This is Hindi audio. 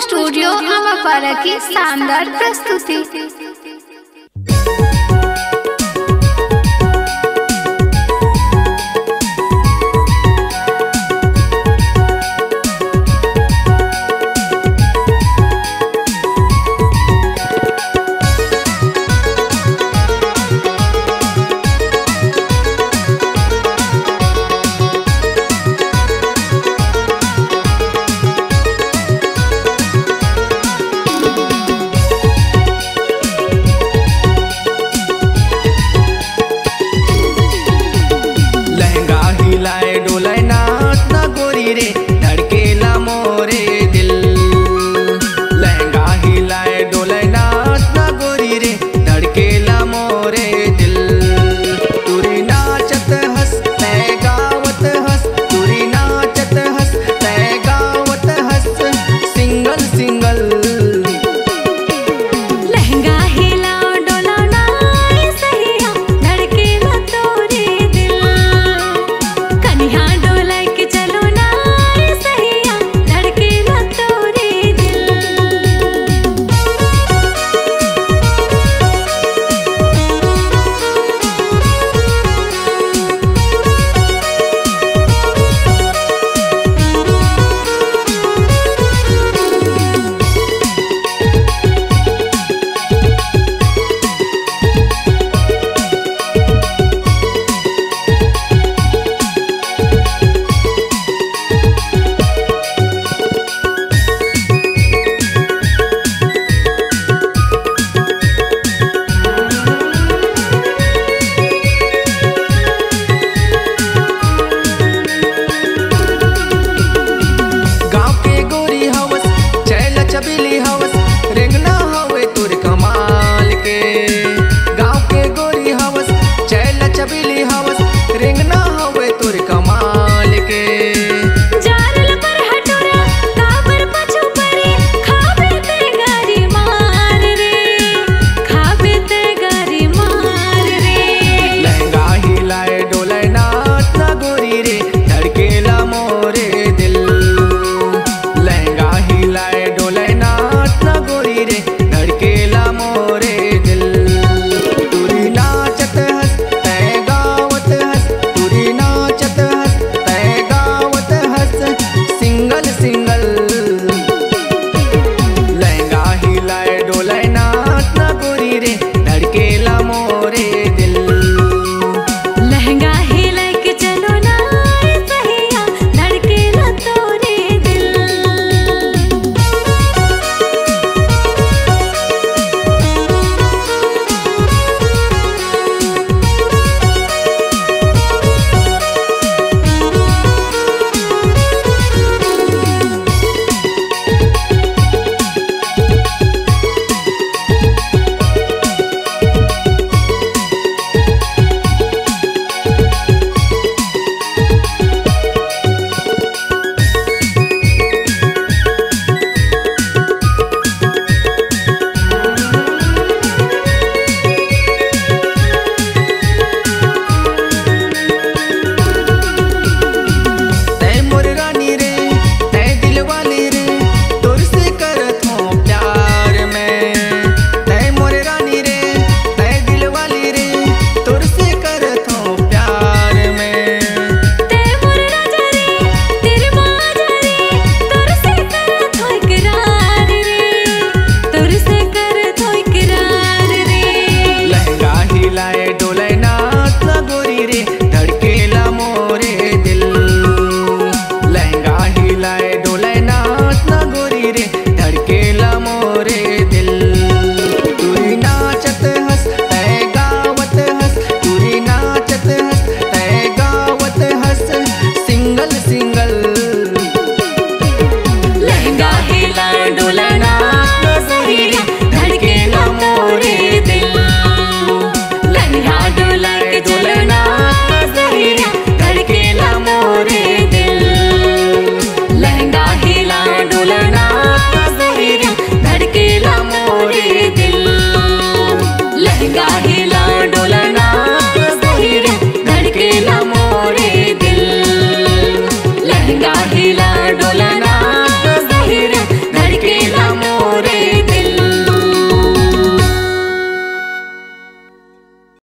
स्टूडियो अमापारा की शानदार प्रस्तुति। single single. डुलना मोरे मोरे लहंगा हिला मोरे लहंगा हिला मोरे दिल। लहंगा हिला डुलना